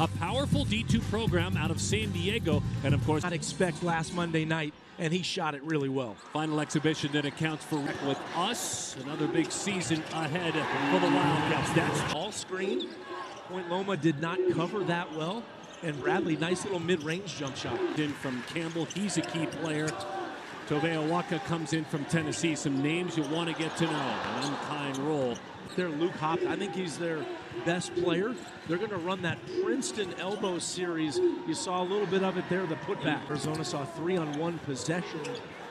a powerful D2 program out of San Diego. And of course, I'd expect last Monday night, and he shot it really well. final exhibition that accounts for with us. Another big season ahead for the Wildcats. That's All screen. Point Loma did not cover that well. And Bradley, nice little mid-range jump shot. in from Campbell. He's a key player. Tobe Awaka comes in from Tennessee. Some names you want to get to know. An unkind role. They're Luke Hop. I think he's their best player. They're going to run that Princeton elbow series. You saw a little bit of it there, the putback. Arizona saw three on one possession.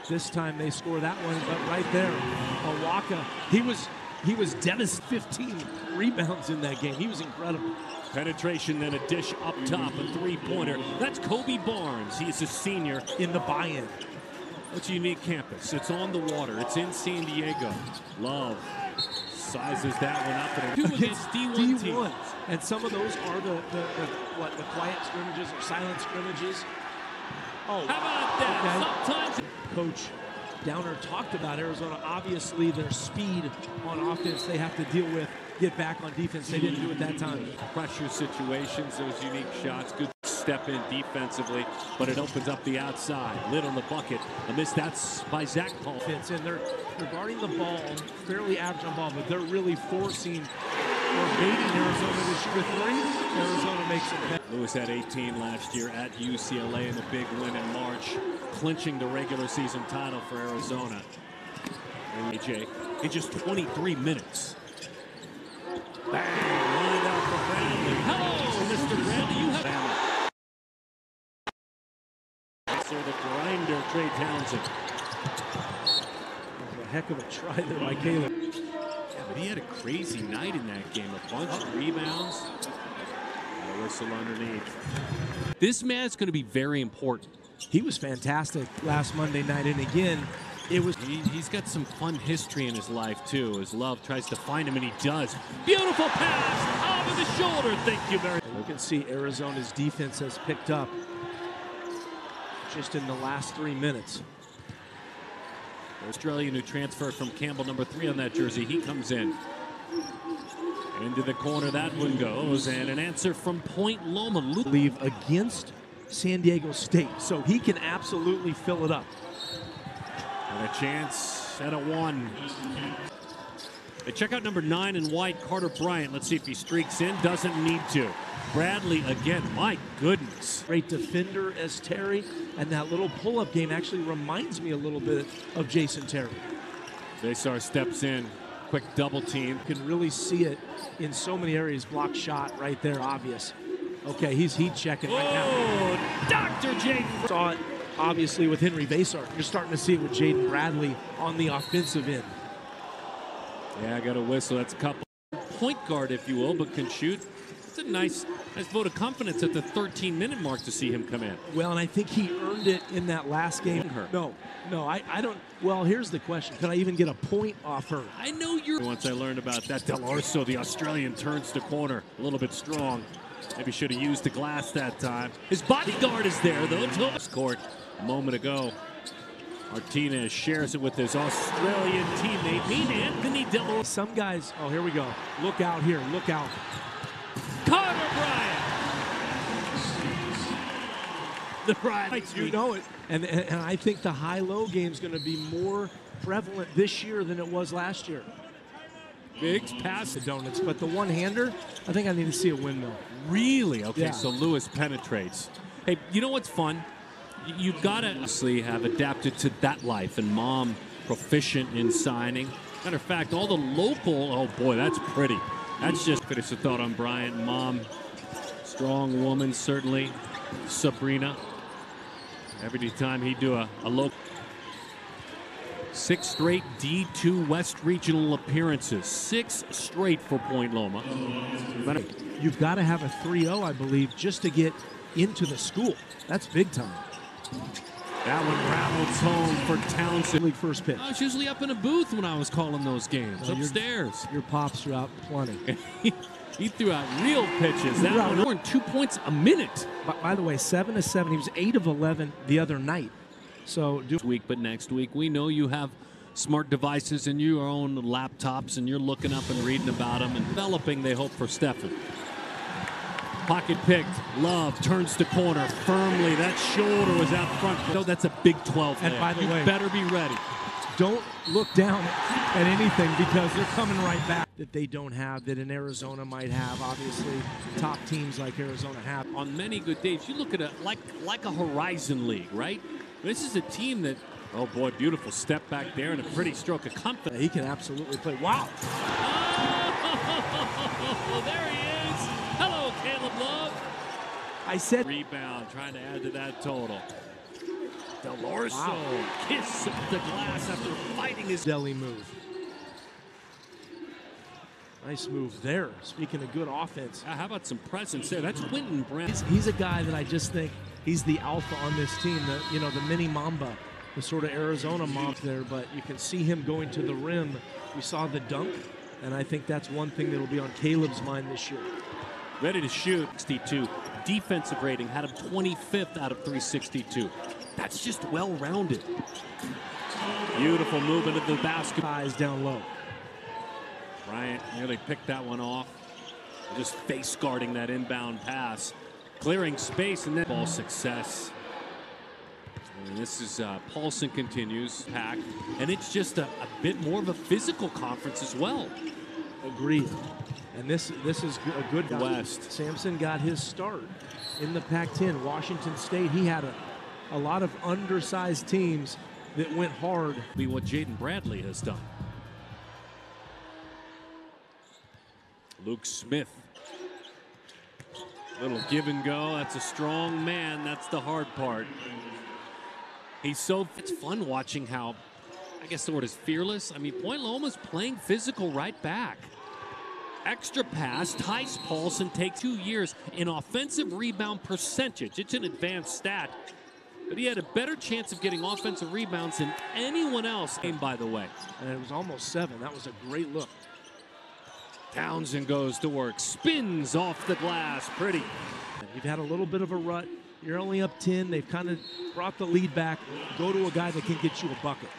This time they score that one, but right there, Awaka, he was he was devastating. 15 rebounds in that game. He was incredible. Penetration, then a dish up top, a three-pointer. That's Kobe Barnes. He's a senior. In the buy-in. It's a unique campus. It's on the water. It's in San Diego. Love sizes that one up. And two against D1 teams. And some of those are the, the, the what the quiet scrimmages or silent scrimmages. Oh, How about that? Okay. Sometimes Coach Downer talked about Arizona. Obviously, their speed on offense they have to deal with. Get back on defense. They didn't do it that time. pressure situations, those unique shots. Good step in defensively, but it opens up the outside. Lid on the bucket. A miss that's by Zach Paul. Fits in. they're they're guarding the ball fairly average on ball, but they're really forcing or baiting Arizona to shoot a three. Arizona makes it. Back. Lewis had 18 last year at UCLA in a big win in March, clinching the regular season title for Arizona. AJ in just 23 minutes. Bang! Lined out for Bradley. Hello, Mr. Bradley. You have. So the grinder, Trey Townsend. A heck of a try there by Caleb. Yeah, but he had a crazy night in that game. A bunch of rebounds. And a whistle underneath. This match going to be very important. He was fantastic last Monday night, and again, it was He, he's got some fun history in his life, too. His love tries to find him, and he does. Beautiful pass over the shoulder. Thank you very much. You can see Arizona's defense has picked up just in the last three minutes. The Australian who transferred from Campbell, number three on that jersey, he comes in. Into the corner, that one goes, and an answer from Point Loma. Leave against San Diego State, so he can absolutely fill it up. And a chance at a one. Hey, check out number nine in white, Carter Bryant. Let's see if he streaks in. Doesn't need to. Bradley again. My goodness. Great defender as Terry, and that little pull-up game actually reminds me a little bit of Jason Terry. Veesaar steps in. Quick double team. You can really see it in so many areas. Block shot right there, obvious. Okay, he's heat checking right now. Oh, Dr. Jaden. Saw it obviously with Henri Veesaar. You're starting to see it with Jaden Bradley on the offensive end. Yeah, I got a whistle. That's a couple. Point guard, if you will, but can shoot. It's a nice, nice vote of confidence at the 13 minute mark to see him come in. Well, and I think he earned it in that last game. Her. No, no, I, I don't. Well, here's the question: Could I even get a point off her? I know you're. Once I learned about that, Dell'Orso, the Australian, turns the corner a little bit strong. Maybe should have used the glass that time. His bodyguard is there, though. Court a moment ago. Martinez shares it with his Australian teammate, mean Anthony Del Some guys. Oh, here we go. Look out here. Look out. Carter Bryant. The Bryant. You know it. And and, and I think the high-low game is going to be more prevalent this year than it was last year. Biggs pass The donuts, but the one-hander, I think I need to see a windmill. Really? Okay, Yeah. so Lewis penetrates. Hey, you know what's fun? You've got to obviously have adapted to that life, and mom proficient in signing. Matter of fact, all the local. Oh boy, that's pretty. That's just finish the thought on Bryant. Mom, strong woman certainly. Sabrina. Every time he do a, a local. Six straight D2 West Regional appearances. Six straight for Point Loma. You've got to have a 3-0, I believe, just to get into the school. That's big time. That one travels home for Townsend. League first pitch. I was usually up in a booth when I was calling those games, Well, you're- upstairs. Your pops threw out plenty. he threw out real pitches. That Right. one scoring two points a minute. By, by the way, seven to seven. He was eight of eleven the other night. So do This week, but next week, we know you have smart devices and your own laptops, and you're looking up and reading about them and developing. They hope for Stefan. Pocket picked. Love turns to corner firmly. That shoulder was out front. No, that's a Big 12. And hit. by the you way- better be ready. Don't look down at anything because they're coming right back that they don't have that in Arizona might have. Obviously, top teams like Arizona have. On many good days, you look at it like like a Horizon League, right? This is a team that. Oh boy, beautiful step back there and a pretty stroke of confidence. He can absolutely play. Wow. Oh, I said Rebound, trying to add to that total. Dell'Orso Wow. kiss the glass after fighting his. deli move. Nice move there. Speaking of good offense, How about some presence there? That's Quentin Brand. he's, he's a guy that I just think he's the alpha on this team. The you know the mini Mamba, the sort of Arizona Mamba there. But you can see him going to the rim. We saw the dunk, and I think that's one thing that'll be on Caleb's mind this year. Ready to shoot. 62. Defensive rating had him 25th out of 362. That's just well rounded. Beautiful movement of the basket. Eyes down low. Bryant nearly picked that one off. Just face guarding that inbound pass. Clearing space and then ball success. And this is uh, Paulson continues pack, and it's just a, a bit more of a physical conference as well. Agreed. And this this is a good West. Sampson got his start in the Pac-10. Washington State. He had a, a lot of undersized teams that went hard. Be what Jaden Bradley has done. Luke Smith. Little give and go. That's a strong man. That's the hard part. He's so. It's fun watching how. I guess the word is fearless. I mean, Point Loma's playing physical right back. Extra pass. Tice Paulson takes two years in offensive rebound percentage. It's an advanced stat, but he had a better chance of getting offensive rebounds than anyone else. Game, by the way. And it was almost seven. That was a great look. Townsend goes to work, spins off the glass. Pretty. You've had a little bit of a rut. You're only up 10. They've kind of brought the lead back. Go to a guy that can get you a bucket.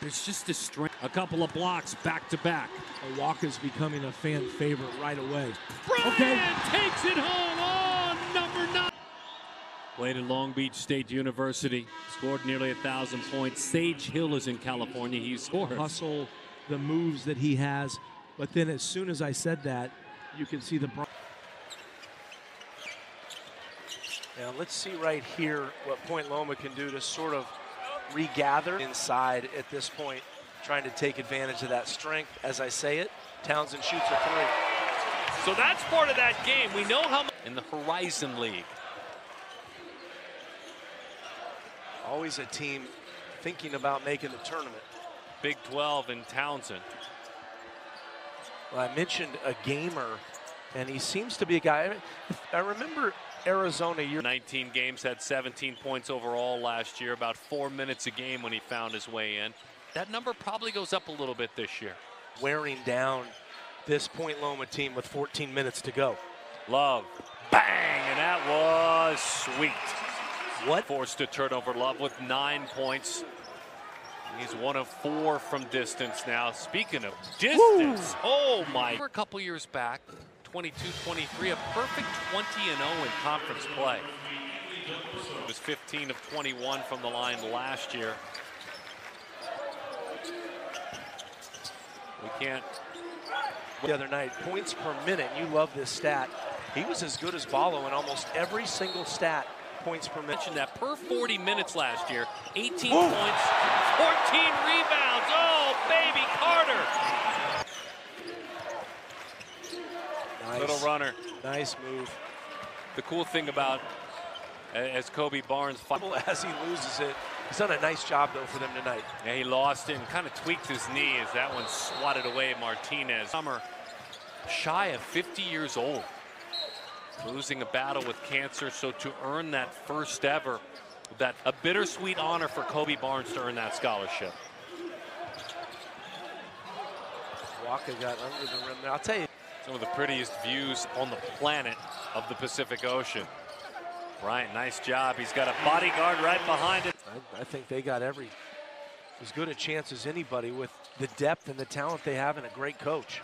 There's just a strength. A couple of blocks back to back. Awaka's becoming a fan favorite right away. Bryant Okay. takes it home on number nine. Played at Long Beach State University. Scored nearly a thousand points. Sage Hill is in California. He scored. Hustle, the moves that he has. But then as soon as I said that, you can see the Bron- Now let's see right here what Point Loma can do to sort of regather inside at this point, trying to take advantage of that strength. As I say it, Townsend shoots a three. So that's part of that game. We know how much in the Horizon League. Always a team thinking about making the tournament. Big 12 in Townsend. Well, I mentioned a gamer, and he seems to be a guy. I remember Arizona year 19 games, had 17 points overall last year, about four minutes a game when he found his way in. That number probably goes up a little bit this year. wearing down this Point Loma team with 14 minutes to go. Love, bang, and that was sweet. What? Forced a turnover. Love with nine points. He's one of four from distance now. Speaking of distance, oh my. A couple years back, 22-23, a perfect 20 and 0 in conference play. It was 15 of 21 from the line last year. We can't the other night. Points per minute. You love this stat. He was as good as Ballo in almost every single stat. Points per minute. mention that per 40 minutes last year, 18 points, 14 rebounds. Oh, baby, Carter. Nice. Little runner. Nice move. The cool thing about as Kobe Barnes As he loses it, he's done a nice job though for them tonight. yeah, he lost it and kind of tweaked his knee as that one swatted away Martinez. Summer shy of 50 years old. Losing a battle with cancer, so to earn that first ever, that a bittersweet honor for Kobe Barnes to earn that scholarship. Waka got under the rim there. I'll tell you, Some of the prettiest views on the planet of the Pacific Ocean. Bryant, nice job. He's got a bodyguard right behind it. I, I think they got every as good a chance as anybody with the depth and the talent they have and a great coach.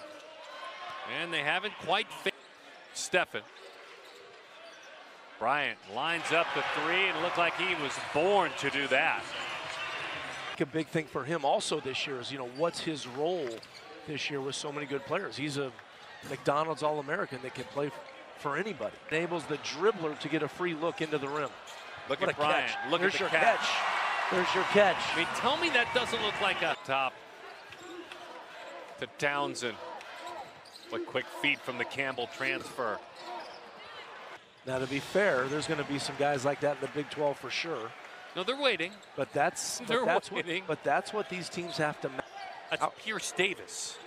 And they haven't quite fit. Steffen Bryant lines up the three and looked like he was born to do that. A big thing for him also this year is, you know, what's his role this year with so many good players? He's a McDonald's All-American that can play for anybody. Enables the dribbler to get a free look into the rim. Look what at a Bryant. catch. Look There's at the your catch. catch. There's your catch. I mean, tell me that doesn't look like a top to Townsend. What quick feet from the Campbell transfer. Now, to be fair, there's going to be some guys like that in the Big 12 for sure. No, they're waiting. But that's but They're that's what but that's what these teams have to. ma- That's Pierce Davis.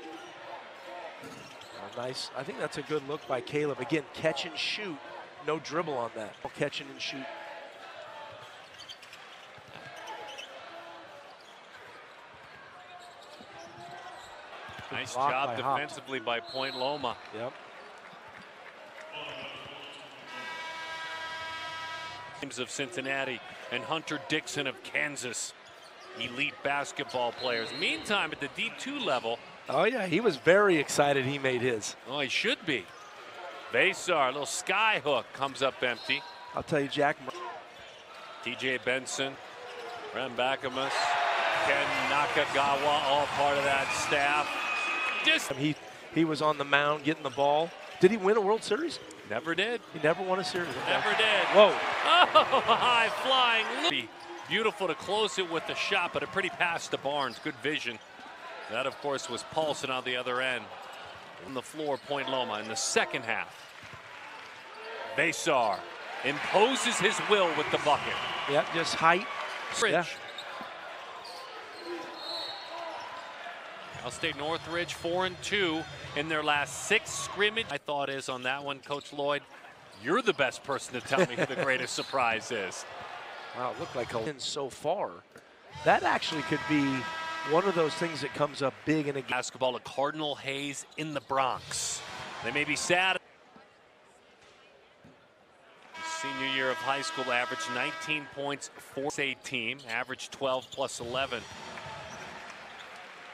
Nice. I think that's a good look by Caleb. Again, catch and shoot. No dribble on that. Catching and shoot. Nice job by defensively by Point Loma. Yep. Teams of Cincinnati and Hunter Dickinson of Kansas. Elite basketball players. Meantime, at the D2 level, Oh yeah, he was very excited. He made his. oh, he should be. Veesaar, uh, a little sky hook comes up empty. I'll tell you, Jack. TJ Benson, Rem Bakamus, Ken Nakagawa, all part of that staff. Just He he was on the mound getting the ball. Did he win a World Series? never did. He never won a series. Never did. Whoa. Oh, high flying. Beautiful to close it with the shot, but a pretty pass to Barnes. Good vision. That, of course, was Paulson on the other end. On the floor, Point Loma in the second half. Veesaar imposes his will with the bucket. Yep, just height. Ridge. Yeah. Cal State Northridge four and two in their last six scrimmage. My thought is on that one, Coach Lloyd, you're the best person to tell me who the greatest surprise is. Wow, it looked like a win so far. That actually could be one of those things that comes up big in a game. Basketball to Cardinal Hayes in the Bronx. They may be sad. Senior year of high school averaged 19 points for a team, averaged 12 plus 11.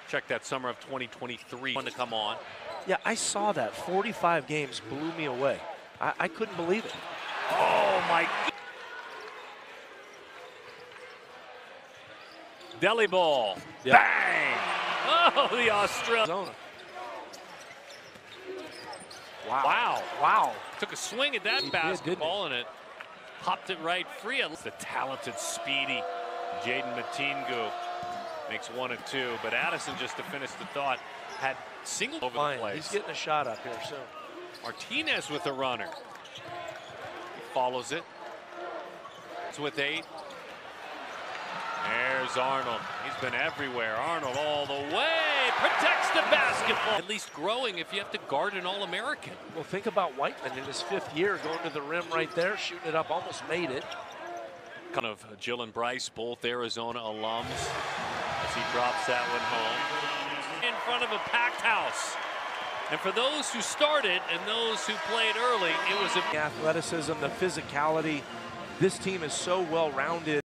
Check that summer of 2023 one to come on. Yeah, I saw that. 45 games blew me away. I, I couldn't believe it. Oh my Deli ball. Yeah. Bang! Oh, the Australian. Wow. Wow. Wow. Took a swing at that He did, basketball and it popped it right free. It's the talented, speedy Jaden Matingu makes one and two. But Addison, just to finish the thought, had single over Fine. the He's getting a shot up here soon. Martinez with a runner. He follows it. It's with eight. There's Arnold. He's been everywhere. Arnold all the way. Protects the basketball. At least growing if you have to guard an All-American. Well, think about Whiteman in his fifth year going to the rim right there, shooting it up, almost made it. Kind of Jill and Bryce, both Arizona alums, as he drops that one home. In front of a packed house. And for those who started and those who played early, it was a The athleticism, the physicality. This team is so well rounded.